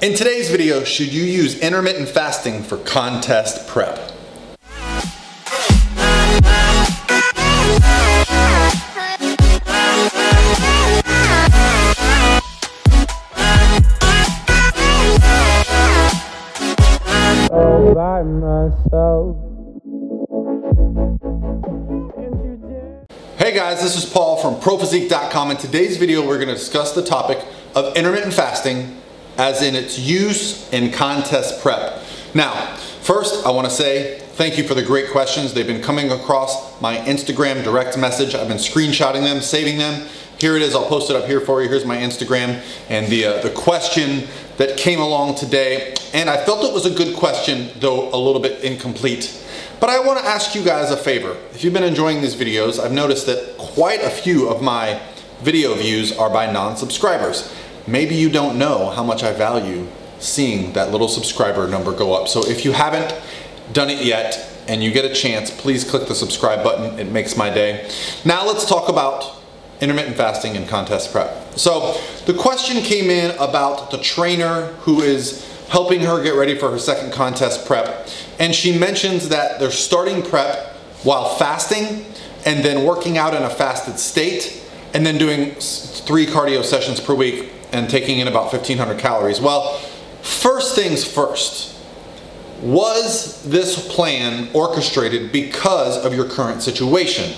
In today's video, should you use intermittent fasting for contest prep? all by myself. Hey guys, this is Paul from ProPhysique.com. In today's video, we're gonna discuss the topic of intermittent fasting as in its use in contest prep. Now, first I wanna say thank you for the great questions. They've been coming across my Instagram direct message. I've been screenshotting them, saving them. Here it is, I'll post it up here for you. Here's my Instagram and the, uh, the question that came along today. And I felt it was a good question, though a little bit incomplete. But I wanna ask you guys a favor. If you've been enjoying these videos, I've noticed that quite a few of my video views are by non-subscribers. Maybe you don't know how much I value seeing that little subscriber number go up. So if you haven't done it yet and you get a chance, please click the subscribe button. It makes my day. Now let's talk about intermittent fasting and contest prep. So the question came in about the trainer who is helping her get ready for her second contest prep. And she mentions that they're starting prep while fasting and then working out in a fasted state and then doing three cardio sessions per week and taking in about 1500 calories. Well, first things first, was this plan orchestrated because of your current situation?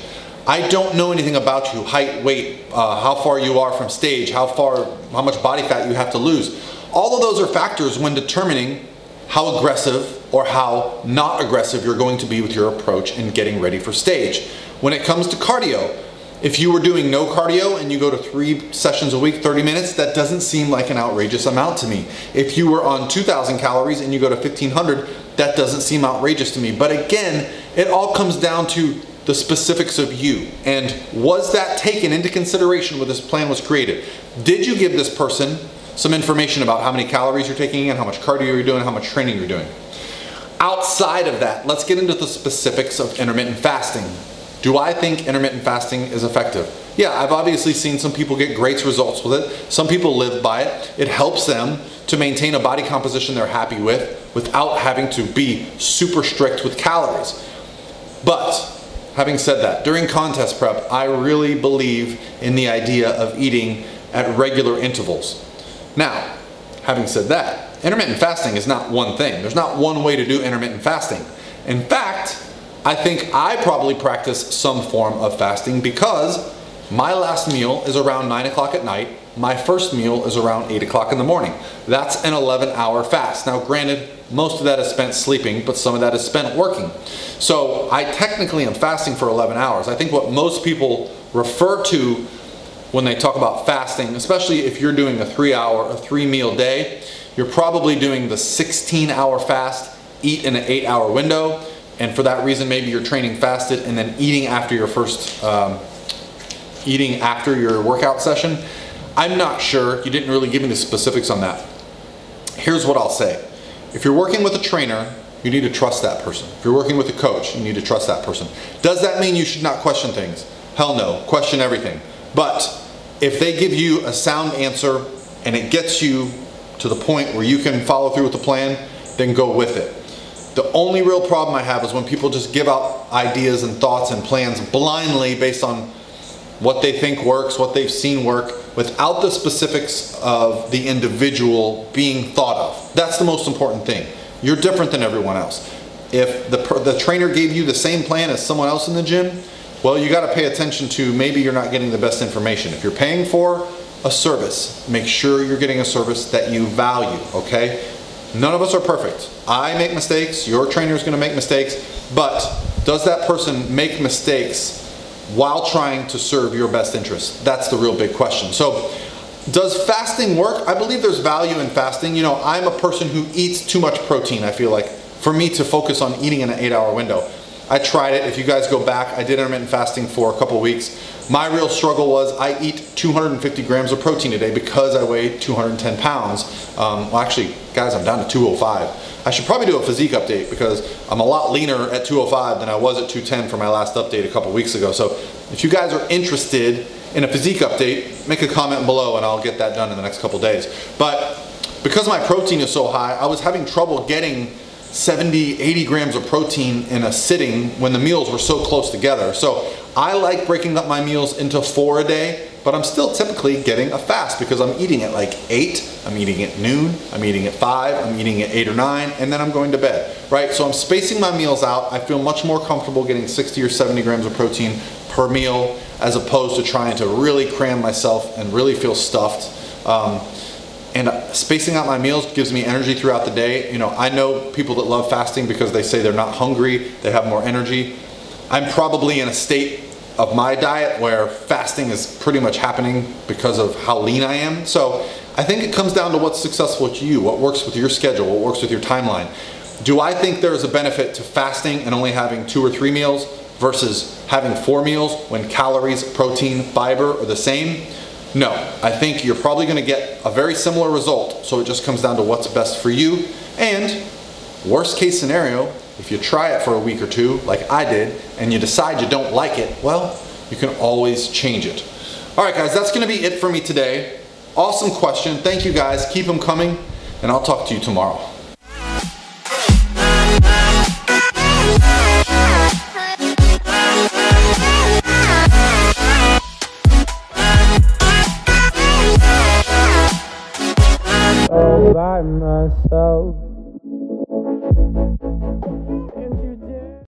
I don't know anything about you, height, weight, uh, how far you are from stage, how far, how much body fat you have to lose. All of those are factors when determining how aggressive or how not aggressive you're going to be with your approach in getting ready for stage. When it comes to cardio, if you were doing no cardio and you go to three sessions a week, 30 minutes, that doesn't seem like an outrageous amount to me. If you were on 2,000 calories and you go to 1,500, that doesn't seem outrageous to me. But again, it all comes down to the specifics of you. And was that taken into consideration when this plan was created? Did you give this person some information about how many calories you're taking in, how much cardio you're doing, how much training you're doing? Outside of that, let's get into the specifics of intermittent fasting. Do I think intermittent fasting is effective? Yeah, I've obviously seen some people get great results with it. Some people live by it. It helps them to maintain a body composition they're happy with without having to be super strict with calories. But having said that, during contest prep, I really believe in the idea of eating at regular intervals. Now, having said that, intermittent fasting is not one thing. There's not one way to do intermittent fasting. In fact, I think I probably practice some form of fasting because my last meal is around 9 o'clock at night. My first meal is around 8 o'clock in the morning. That's an 11 hour fast. Now granted, most of that is spent sleeping, but some of that is spent working. So I technically am fasting for 11 hours. I think what most people refer to when they talk about fasting, especially if you're doing a three hour, a three meal day, you're probably doing the 16 hour fast, eat in an eight hour window, and for that reason maybe you're training fasted and then eating after your first um, eating after your workout session. I'm not sure. You didn't really give me the specifics on that. Here's what i'll say. If you're working with a trainer you need to trust that person. If you're working with a coach you need to trust that person. Does that mean you should not question things? Hell no. Question everything. But if they give you a sound answer and it gets you to the point where you can follow through with the plan then go with it the only real problem I have is when people just give out ideas and thoughts and plans blindly based on what they think works, what they've seen work, without the specifics of the individual being thought of. That's the most important thing. You're different than everyone else. If the, the trainer gave you the same plan as someone else in the gym, well, you got to pay attention to maybe you're not getting the best information. If you're paying for a service, make sure you're getting a service that you value, okay? None of us are perfect. I make mistakes, your trainer is going to make mistakes, but does that person make mistakes while trying to serve your best interest? That's the real big question. So, does fasting work? I believe there's value in fasting. You know, I'm a person who eats too much protein, I feel like, for me to focus on eating in an eight hour window. I tried it. If you guys go back, I did intermittent fasting for a couple weeks. My real struggle was I eat 250 grams of protein a day because I weigh 210 pounds. Um, well, actually, guys, I'm down to 205. I should probably do a physique update because I'm a lot leaner at 205 than I was at 210 for my last update a couple weeks ago. So if you guys are interested in a physique update, make a comment below and I'll get that done in the next couple days. But because my protein is so high, I was having trouble getting 70, 80 grams of protein in a sitting when the meals were so close together. So I like breaking up my meals into four a day, but I'm still typically getting a fast because I'm eating at like eight, I'm eating at noon, I'm eating at five, I'm eating at eight or nine, and then I'm going to bed, right? So I'm spacing my meals out. I feel much more comfortable getting 60 or 70 grams of protein per meal as opposed to trying to really cram myself and really feel stuffed. Um, and spacing out my meals gives me energy throughout the day. You know, I know people that love fasting because they say they're not hungry, they have more energy. I'm probably in a state of my diet where fasting is pretty much happening because of how lean I am. So I think it comes down to what's successful to you, what works with your schedule, what works with your timeline. Do I think there's a benefit to fasting and only having two or three meals versus having four meals when calories, protein, fiber are the same? No, I think you're probably gonna get a very similar result. So it just comes down to what's best for you. And worst case scenario, if you try it for a week or two, like I did, and you decide you don't like it, well, you can always change it. All right, guys, that's gonna be it for me today. Awesome question. Thank you, guys. Keep them coming, and I'll talk to you tomorrow.